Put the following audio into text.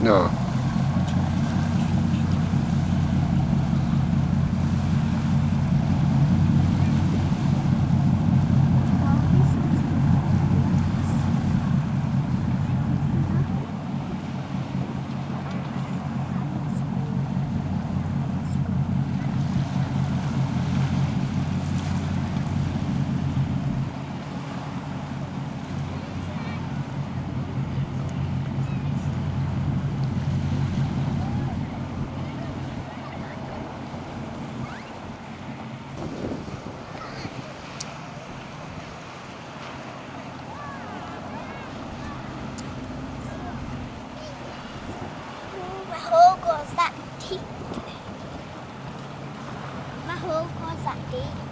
No. Whole goes that deep.